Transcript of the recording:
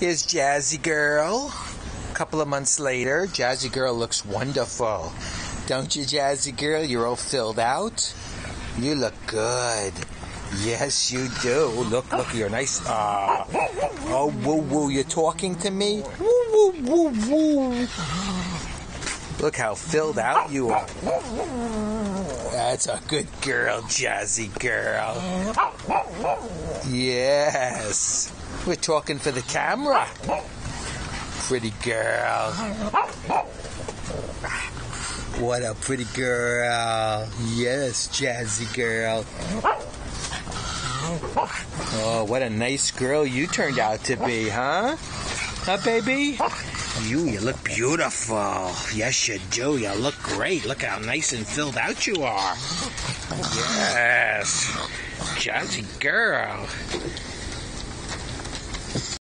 Here's Jazzy Girl. A couple of months later, Jazzy Girl looks wonderful. Don't you, Jazzy Girl? You're all filled out. You look good. Yes, you do. Look, look, you're nice. Ah. Oh, woo, woo, you're talking to me? Woo, woo, woo, woo. Look how filled out you are. That's a good girl, Jazzy Girl. Yes. We're talking for the camera. Pretty girl. What a pretty girl. Yes, Jazzy Girl. Oh, what a nice girl you turned out to be, huh? Huh, baby? You, you look beautiful. Yes, you do. You look great. Look how nice and filled out you are. Yes. Jazzy girl.